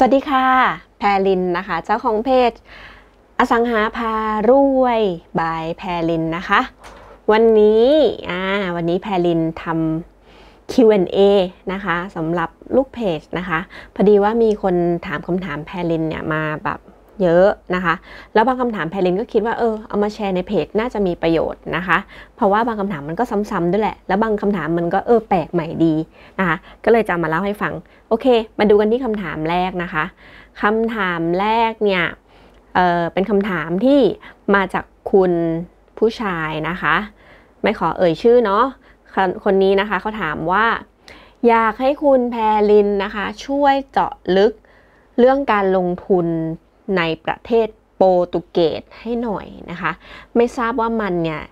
สวัสดีค่ะ แพรลินนะคะ เจ้าของเพจ อสังหาพารวยบายแพรลินนะคะ วันนี้อ่าวันนี้แพรลินทำ Q&A นะคะสำหรับลูกเพจนะคะ พอดีว่ามีคนถามคำถามแพรลินเนี่ยมาแบบ เยอะนะคะ แล้วบางคำถามแพรลินก็คิดว่าเออเอามาแชร์ในเพจน่าจะมีประโยชน์นะคะ เพราะว่าบางคำถามมันก็ซ้ำๆด้วยแหละ แล้วบางคำถามมันก็เออแปลกใหม่ดีนะคะ ก็เลยจะมาเล่าให้ฟัง โอเค มาดูกันที่คำถามแรกนะคะคำถามแรกเนี่ยเออเป็นคำถามที่มาจากคุณผู้ชายนะคะ ไม่ขอเอ่ยชื่อเนาะคนคนนี้นะคะเขาถามว่า อยากให้คุณแพรลินนะคะ ช่วยเจาะลึกเรื่องการลงทุน ในประเทศโปรตุเกสให้หน่อยนะคะ ไม่ทราบว่ามันเนี่ย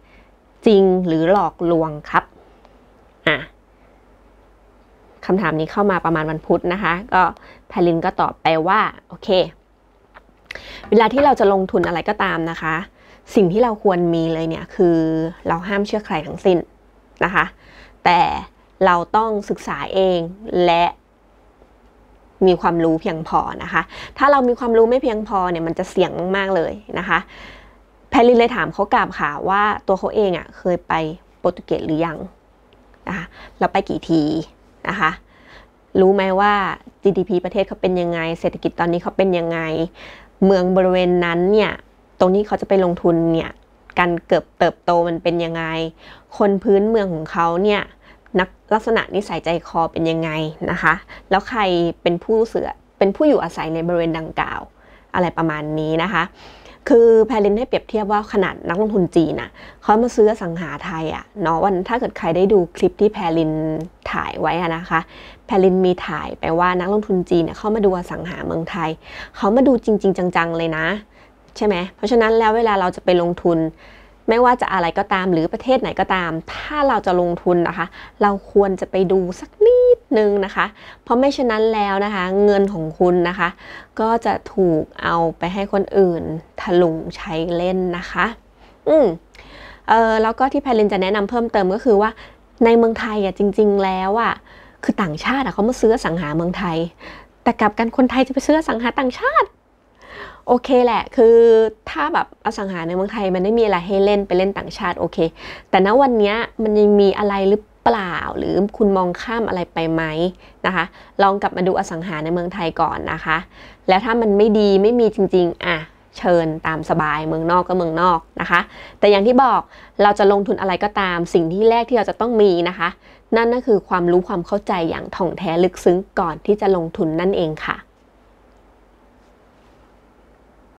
จริงหรือหลอกลวงครับอะคำถามนี้เข้ามาประมาณวันพุธนะคะ ก็พรลินก็ตอบไปว่าโอเค เวลาที่เราจะลงทุนอะไรก็ตามนะคะ สิ่งที่เราควรมีเลยเนี่ยคือเราห้ามเชื่อใครทั้งสิ้นนะคะ แต่เราต้องศึกษาเองและ มีความรู้เพียงพอนะคะ ถ้าเรามีความรู้ไม่เพียงพอเนี่ยมันจะเสี่ยงมากๆเลยนะคะ แพรลินเลยถามเขากลับค่ะว่าตัวเขาเองอะ่ะเคยไปโปรตุเกสหรือยังนะคะเราไปกี่ทีนะคะรู้ไหมว่า GDP ประเทศเขาเป็นยังไง เศรษฐกิจตอนนี้เขาเป็นยังไง เมืองบริเวณนั้นเนี่ย ตรงนี้เขาจะไปลงทุนเนี่ย การเกิดเติบโตมันเป็นยังไง คนพื้นเมืองของเขาเนี่ย ลักษณะนิสัยใจคอเป็นยังไงนะคะ แล้วใครเป็นผู้เสือเป็นผู้อยู่อาศัยในบริเวณดังกล่าว อะไรประมาณนี้นะคะ คือแพลินให้เปรียบเทียบว่าขนาดนักลงทุนจีนน่ะเขามาซื้อสังหาไทยอะเนาะวันถ้าเกิดใครได้ดูคลิปที่แพลินถ่ายไว้นะคะ แพลินมีถ่ายไปว่านักลงทุนจีนเนี่ยเขามาดูสังหาเมืองไทยเขามาดูจริง ๆ จังๆเลยนะ ใช่ไหมเพราะฉะนั้นแล้วเวลาเราจะไปลงทุน ไม่ว่าจะอะไรก็ตามหรือประเทศไหนก็ตาม ถ้าเราจะลงทุนนะคะ เราควรจะไปดูสักนิดนึงนะคะ เพราะไม่เช่นนั้นแล้วนะคะ เงินของคุณนะคะ ก็จะถูกเอาไปให้คนอื่นถลุงใช้เล่นนะคะ อืมเออแล้วก็ที่แพลินจะแนะนำเพิ่มเติมก็คือว่าในเมืองไทยอะจริง ๆ แล้วอะคือต่างชาติอะเขามาซื้อสังหาเมืองไทย แต่กลับกันคนไทยจะไปซื้อสังหาต่างชาติ โอเคแหละ คือถ้าแบบอสังหาในเมืองไทยมันไม่มีอะไรให้เล่นไปเล่นต่างชาติโอเค แต่ณวันนี้มันยังมีอะไรหรือเปล่า หรือคุณมองข้ามอะไรไปไหมนะคะ ลองกลับมาดูอสังหาในเมืองไทยก่อนนะคะ แล้วถ้ามันไม่ดีไม่มีจริง ๆ อะเชิญตามสบายเมืองนอกก็เมืองนอกนะคะ แต่อย่างที่บอกเราจะลงทุนอะไรก็ตามสิ่งที่แรกที่เราจะต้องมีนะคะ นั่นก็คือความรู้ความเข้าใจอย่างถ่องแท้ลึกซึ้งก่อนที่จะลงทุนนั่นเองค่ะ